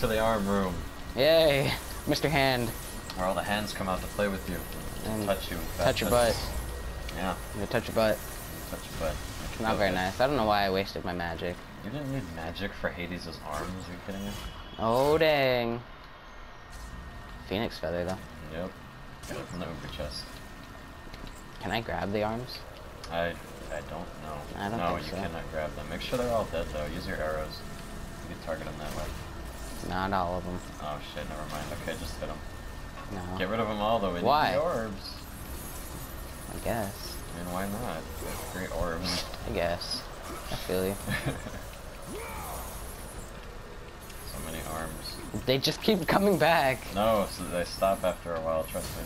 to the arm room, Yay, Mr. Hand. where all the hands come out to play with you, And touch you, touch your butt. Yeah, gonna touch your butt. touch your butt. Make you Not very nice. I don't know why I wasted my magic. You didn't need magic for Hades' arms. Are you kidding me? Oh dang. Phoenix feather though. Yep. Got it from the Uber chest. Can I grab the arms? I I don't know. I don't no, you so. cannot grab them. Make sure they're all dead though. Use your arrows. You can target them that way. Not all of them. Oh shit, never mind. Okay, just hit them. No. Get rid of them all though. We need Why? the orbs. I guess. I mean, why not? Great orbs. I guess. I feel you. so many arms. They just keep coming back. No, so they stop after a while, trust me.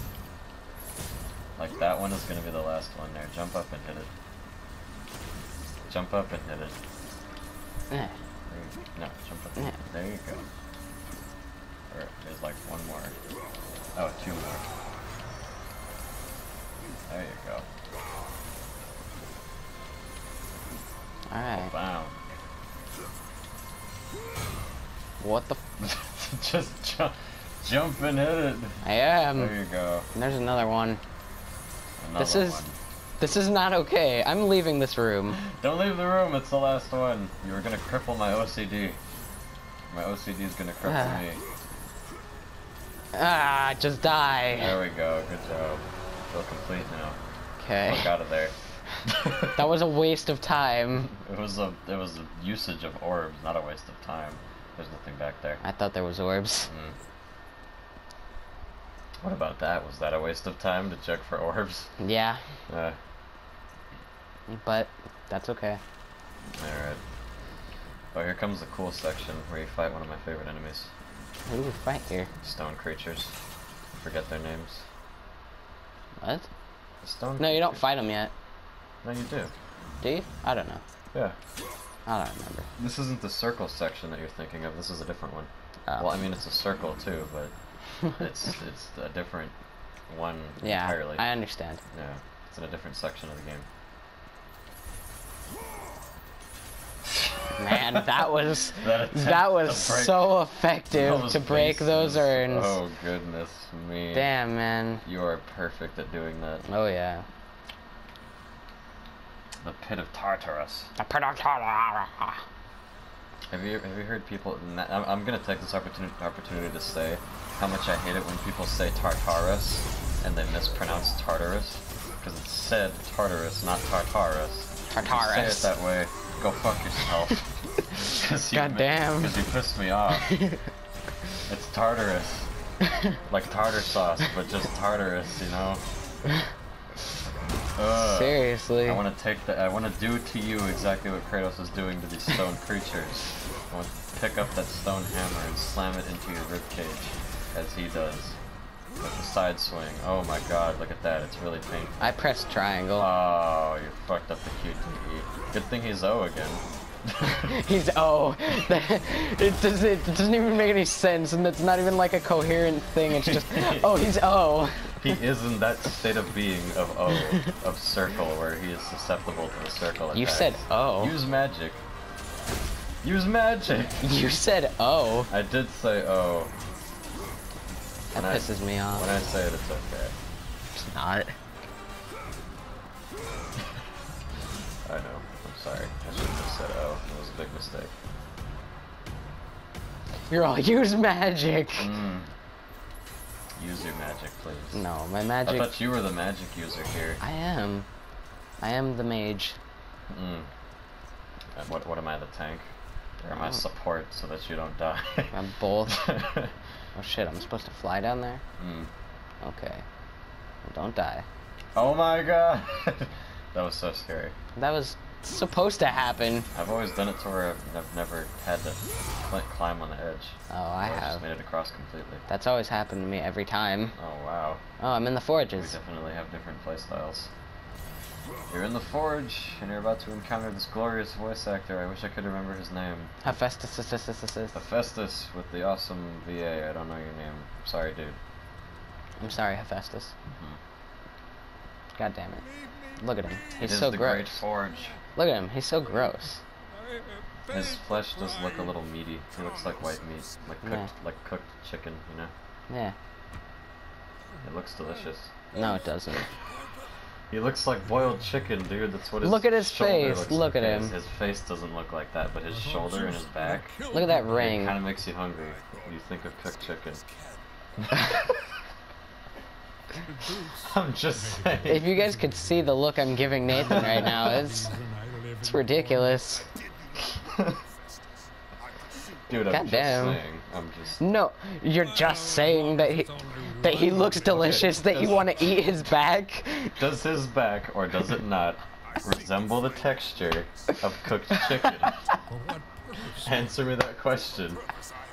Like that one is gonna be the last one there. Jump up and hit it. Jump up and hit it. Eh. No, jump up. and hit it. There you go. Or there's like one more. Oh, two more. There you go. Alright. Wow. What the f- Just jump, jump and hit it. I am. There you go. And there's another one. Another This is- one. This is not okay. I'm leaving this room. Don't leave the room, it's the last one. You're gonna cripple my OCD. My OCD is gonna cripple Ah. me. Ah, just die. There we go, good job. Feel complete now. Okay. Look out of there. That was a waste of time. It was a it was a usage of orbs, not a waste of time. There's nothing back there. I thought there was orbs. Mm. What about that? Was that a waste of time to check for orbs? Yeah, Uh, but that's okay. alright. Oh, here comes the cool section where you fight one of my favorite enemies. Who do we fight here? Stone creatures. Forget their names. What? The stone No, you don't fight them yet. No, you do. Do you? I don't know. Yeah. I don't remember. This isn't the circle section that you're thinking of. This is a different one. Oh. Well, I mean, it's a circle too, but it's it's a different one yeah, entirely. I understand. Yeah, it's in a different section of the game. Man, that was That that was so effective those to break those urns. Oh goodness me! Damn, man. You are perfect at doing that. Oh yeah. The pit of Tartarus. The Predator. Have you have you heard people? I'm, I'm gonna take this opportunity opportunity to say how much I hate it when people say Tartarus and they mispronounce Tartarus because it's said Tartarus, not Tartarus. If you Tartarus. Say it that way. Go fuck yourself. God damn. Because you pissed me off. it's Tartarus, like tartar sauce, but just Tartarus, you know. Ugh. Seriously. I want to take the. I want to do to you exactly what Kratos is doing to these stone creatures. I want to pick up that stone hammer and slam it into your ribcage, as he does, with the side swing. Oh my God! Look at that. It's really painful. I pressed triangle. Oh, you fucked up the QTE. Good thing he's O again. He's oh, it doesn't it doesn't even make any sense, and it's not even like a coherent thing. It's just oh, he's oh. he is in that state of being of O, of circle, where he is susceptible to the circle. You said oh. Use magic. Use magic. You said oh. I did say O. That When I- pisses me off. When I say it, it's okay. It's not. Sorry. I shouldn't have said O. It was a big mistake. You're all use magic. Mm. Use your magic, please. No, my magic... I thought you were the magic user here. I am. I am the mage. Mm. And what, what am I, the tank? Or am I Oh. support so that you don't die? I'm both. Oh shit! I'm supposed to fly down there. mm. Okay. Well, don't die. Oh my god! that was so scary. That was supposed to happen. I've always done it to where I've, I've never had to climb on the edge. Oh, I I've just have. made it across completely. That's always happened to me every time. Oh wow. Oh, I'm in the We forges. definitely have different playstyles. You're in the forge, and you're about to encounter this glorious voice actor. I wish I could remember his name. Hephaestus. Hephaestus with the awesome VA. I don't know your name. Sorry, dude. I'm sorry, Hephaestus. Mm-hmm. God damn it. Look at him. It He's is so the gross. Great Forge. Look at him. He's so gross. His flesh does look a little meaty. He looks like white meat, like cooked, Yeah. like cooked chicken. You know, Yeah. it looks delicious. No, it doesn't. He looks like boiled chicken, dude. That's what his Look at his shoulder face. looks Look like. at His- him. His face doesn't look like that, but his shoulder and his back. Look at that ring. It kind of makes you hungry. when You think of cooked chicken. I'm just saying. If you guys could see the look I'm giving Nathan right now, it's it's ridiculous. Dude, I'm God just damn. saying. I'm just. No, you're just saying that he that he looks delicious, that you want to eat his back. Does his back or does it not resemble the texture of cooked chicken? Answer me that question.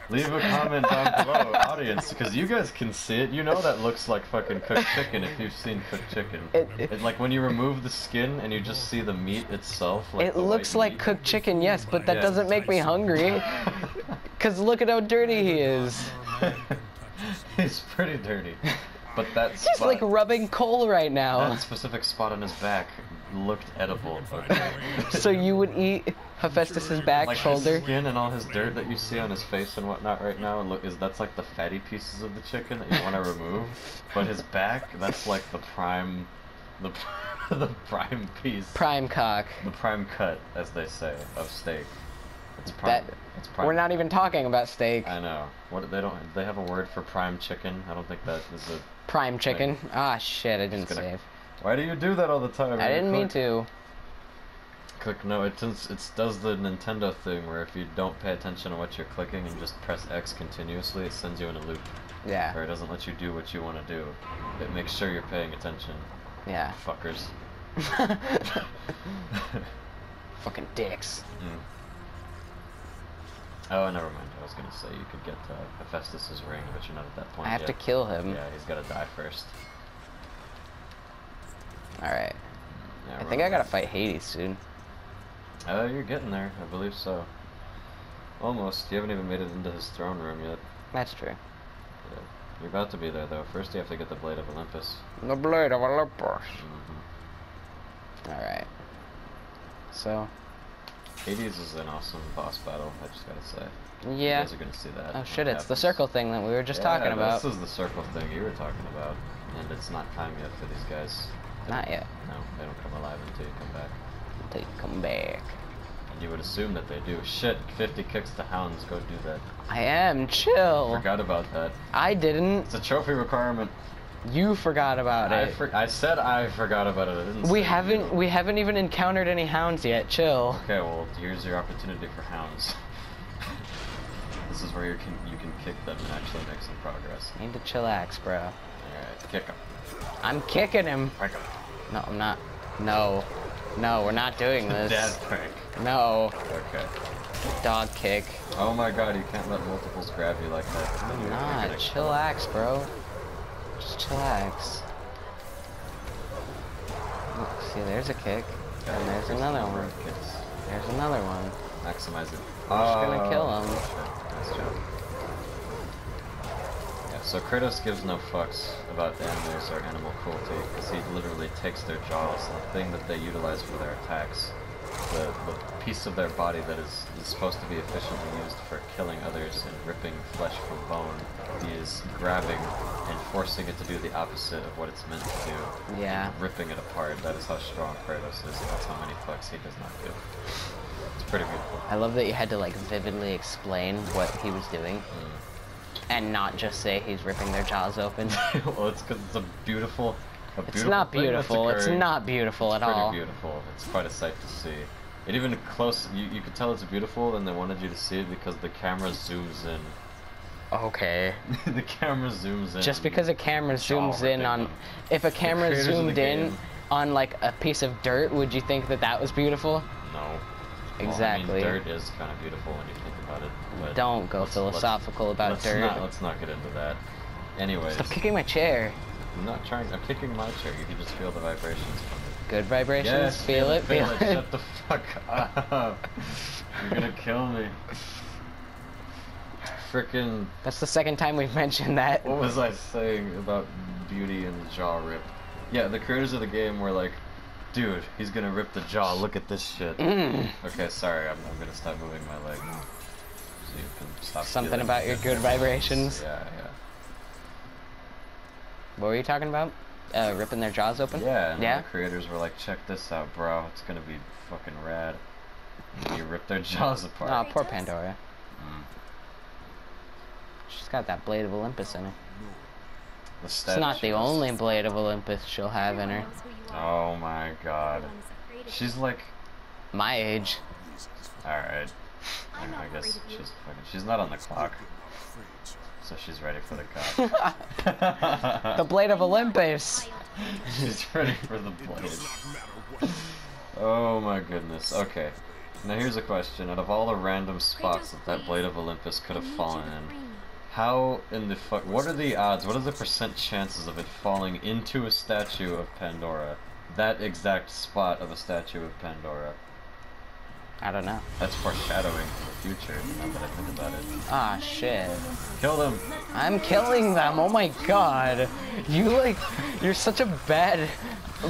Leave a comment down below, audience, because you guys can see it. You know that looks like fucking cooked chicken if you've seen cooked chicken. It- It, it- like when you remove the skin and you just see the meat itself. Like It looks like meat. cooked chicken, yes, but that Yeah. doesn't make me hungry. Cause look at how dirty he is. He's pretty dirty, but that He's like rubbing coal right now. that specific spot on his back looked edible. Okay. So you would eat Hephaestus's back, like shoulder. his skin and all his dirt that you see on his face and whatnot right now look is that's like the fatty pieces of the chicken that you want to remove but his back that's like the prime the the prime piece Prime cock. the prime cut as they say of steak it's prime That it's prime we're not even talking about steak. I know what they don't they have a word for prime chicken I don't think that is a Prime chicken. Ah shit, I didn't gonna- save. Why do you do that all the time I didn't mean click- to. click no it does it does the Nintendo thing where if you don't pay attention to what you're clicking and just press X continuously it sends you in a loop Yeah. or it doesn't let you do what you want to do. It makes sure you're paying attention. Yeah. Fuckers. Fucking dicks. Mm. Oh, never mind. I was gonna say you could get uh, Hephaestus's ring, but you're not at that point I have yet. to kill him. Yeah, he's gotta die first. Alright. Yeah, I think I gotta fight Hades soon. Oh, you're getting there. I believe so. Almost. You haven't even made it into his throne room yet. That's true. Yeah. You're about to be there, though. First, you have to get the Blade of Olympus. The blade of Olympus. hmm Alright. So, Hades is an awesome boss battle, I just gotta say. yeah. You guys are gonna see that. Oh shit, it it's the circle thing that we were just talking about. This is the circle thing you were talking about, and it's not time yet for these guys. Not yet. No, they don't come alive until you come back. Until you come back. And you would assume that they do. Shit, 50 kicks to hounds, go do that. I am, chill. Forgot about that. I didn't. It's a trophy requirement. You forgot about I, it. for, I said I forgot about it. I didn't we haven't you. we haven't even encountered any hounds yet. Chill. Okay, well, here's your opportunity for hounds. this is where you can you can kick them and actually make some progress. Need to chillax, bro. Alright, kick them. I'm kicking him. Break them. No, I'm not. No. No, we're not doing this. Dad prank. No. Okay. Dog kick. Oh my god, you can't let multiples grab you like that. I'm not. Chillax, bro. Just chillax. Look, see, there's a kick. Yeah, And there's another one. There's another one. Maximize it. I'm just gonna Oh, kill him. shit. Nice job. So Kratos gives no fucks about animals or animal cruelty because he literally takes their jaws, the thing that they utilize for their attacks, the, the piece of their body that is, is supposed to be efficiently used for killing others and ripping flesh from bone, he is grabbing and forcing it to do the opposite of what it's meant to do. Yeah. Ripping it apart. That is how strong Kratos is, and that's how many fucks he does not give. It's pretty beautiful. I love that you had to like vividly explain what he was doing Mm. And not just say he's ripping their jaws open. well, it's because it's a beautiful, a It's not beautiful. It's not beautiful at all. It's pretty beautiful. It's quite a sight to see. It even close, you, you could tell it's beautiful, and they wanted you to see it because the camera zooms in. Okay. the camera zooms in. Just because a camera zooms in on, if a camera creators of the zoomed in on like a piece of dirt, would you think that that was beautiful? No. Well, Exactly. I mean, dirt is kind of beautiful when you think about it. But Don't go let's- philosophical let's, about let's dirt. Not, let's not get into that. Anyways, Stop kicking my chair. I'm not trying. I'm kicking my chair. You can just feel the vibrations from it. Good vibrations. Yes, feel it. Feel it. Shut the fuck up. You're gonna kill me. Freaking. That's the second time we've mentioned that. what was I saying about beauty and jaw rip? Yeah, the creators of the game were like, Dude, he's gonna rip the jaw. Look at this shit. Mm. Okay, sorry. I'm, I'm gonna stop moving my leg. So you can stop. Something about your good vibrations. Yeah, yeah. What were you talking about? Uh, ripping their jaws open? Yeah, and Yeah? the creators were like, check this out, bro. It's gonna be fucking rad. And you rip their jaws apart. Oh, poor Pandora. Mm. She's got that blade of Olympus in her. It's not the only blade of Olympus she'll have in her. Oh my god. She's like, My age. alright. I guess afraid of you. she's fucking, she's not on the clock. So she's ready for the cop. The blade of Olympus. she's ready for the blade. Oh my goodness. Okay. Now here's a question. Out of all the random spots that that blade of Olympus could have fallen in, how in the fuck? What are the odds? What are the percent chances of it falling into a statue of Pandora? That exact spot of a statue of Pandora. I don't know. That's foreshadowing for the future. Now that I think about it. Ah, shit. Kill them. I'm killing them. Oh my god. You like, you're such a bad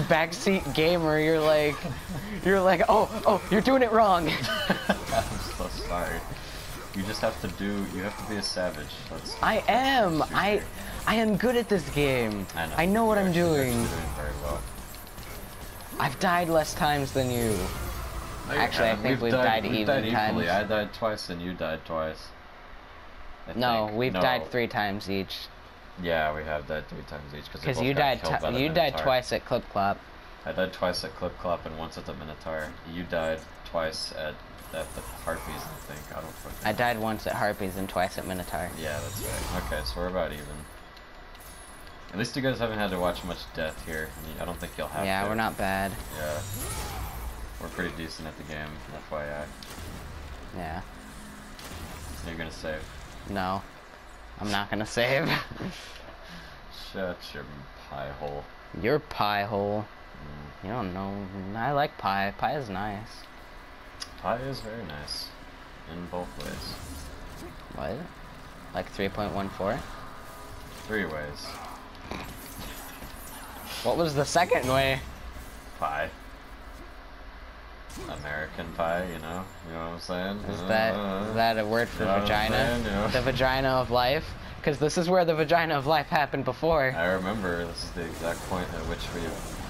backseat gamer. You're like, you're like, oh, oh, you're doing it wrong. I'm so sorry. You just have to do. You have to be a savage. That's. I am. I, I am good at this game. I know. what I'm You're actually- you're doing. doing well. I've died less times than you. No, you Actually, I haven't. think we've died we've even died times. I died twice and you died twice. I No, think. we've No. died three times each. Yeah, we have died three times each. Because you died, you died twice at Clip Clop. I died twice at Clip Clop and once at the Minotaur. You died twice at at the Harpies, I think. I don't fucking. I died once at Harpies and twice at Minotaur. Yeah, that's right. Okay, so we're about even. At least you guys haven't had to watch much death here. I, don't think you'll have Yeah, to. we're not bad. Yeah. We're pretty decent at the game, FYI. Yeah. You're gonna save. No. I'm not gonna save. Shut your pie hole. Your pie hole. Mm. You don't know. I like pie. Pie is nice. Pie is very nice. In both ways. What? Like 3.14? Three ways. What was the second way? Pie. American pie, you know? You know what I'm saying? Is that Uh, is that a word for you know vagina? saying, you know? The vagina of life? Because this is where the vagina of life happened before. I remember this is the exact point at which we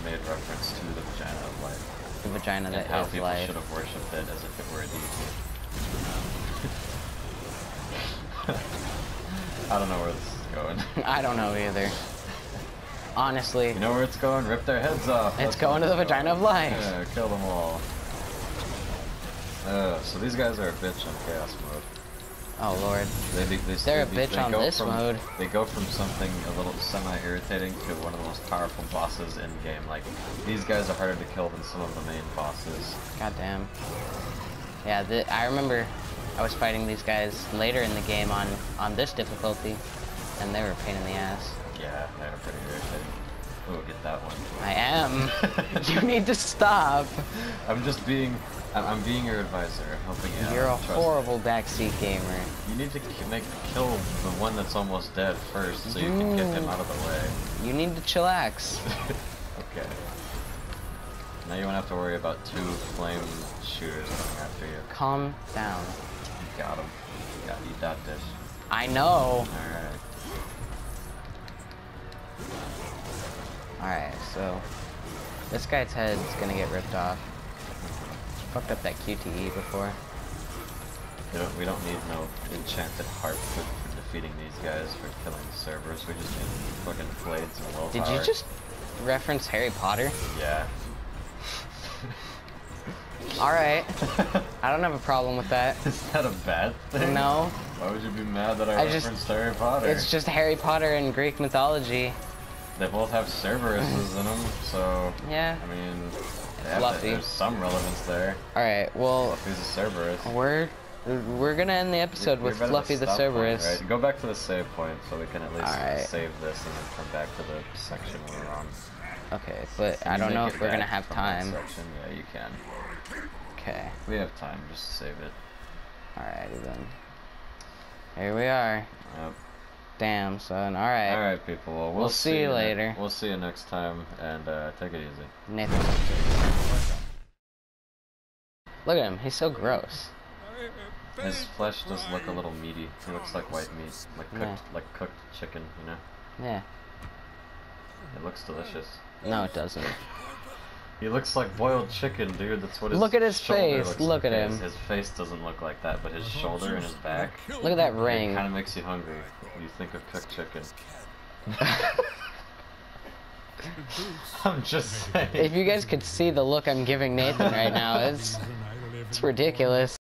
made reference to the vagina of life. The vagina And that how is people life. should have worshipped it as if it were a deity. I don't know where this is going. I don't know either. Honestly, You know where it's going? Rip their heads off. It's That's going to the vagina of life. Yeah, kill them all. Uh, so these guys are a bitch on chaos mode. Oh lord. They, they, they, They're a they- bitch they on this from, mode. They go from something a little semi-irritating to one of the most powerful bosses in game. Like, these guys are harder to kill than some of the main bosses. God damn. Yeah, th I remember I was fighting these guys later in the game on, on this difficulty, and they were a pain in the ass. Yeah, they're pretty irritating. Ooh, get that one. I am. you need to stop. I'm just being, I'm, being your advisor, helping you. You're a trust me. horrible backseat gamer. You need to make kill the one that's almost dead first, so you can get him Mm. out of the way. You need to chillax. okay. Now you won't have to worry about two flame shooters coming after you. Calm down. You got him. You got you got this. I know. Alright. Alright, so this guy's head's gonna get ripped off. Fucked up that QTE before. We don't, we don't need no enchanted harp for, for defeating these guys, for killing the servers. We just need fucking blades and willpower. Did you just reference Harry Potter? Yeah. Alright. I don't have a problem with that. Is that a bad thing? No. Why would you be mad that I, I just- referenced Harry Potter? It's just Harry Potter and Greek mythology. They both have Cerberuses in them, so Yeah. I mean, have Fluffy. there's some relevance there. Alright, well, Fluffy's a Cerberus. we're we're gonna end the episode You're with Fluffy the stop point, Cerberus. right? Go back to the save point so we can at least Alright. save this and then come back to the section we're on. Okay, but I don't know if we're gonna have time. Yeah, you can. Okay. We have time. Just save it. Alrighty then. Here we are. Yep. Damn, son. All right. All right, people. We'll, we'll see, see, you later. We'll see you next time, and uh, take it easy. Nathan. Look at him. He's so gross. His flesh does look a little meaty. He looks like white meat, like cooked, yeah. like cooked chicken, you know. Yeah. It looks delicious. No, it doesn't. He looks like boiled chicken, dude. That's what his Look at his shoulder face. looks Look like. at His- him. His face doesn't look like that, but his shoulder and his back. Look at that ring. It kind of makes you hungry. when You think of cooked chicken. I'm just saying. If you guys could see the look I'm giving Nathan right now, it's it's ridiculous.